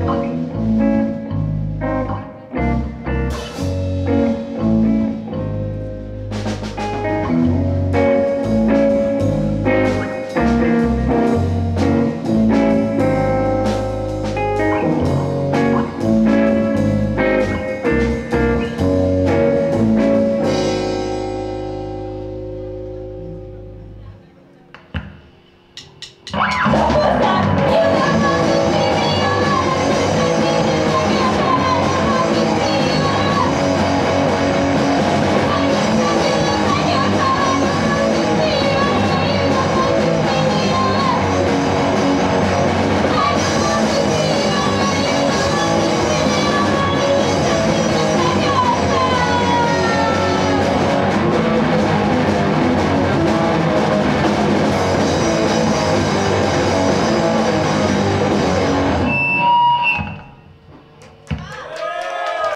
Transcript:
Okay.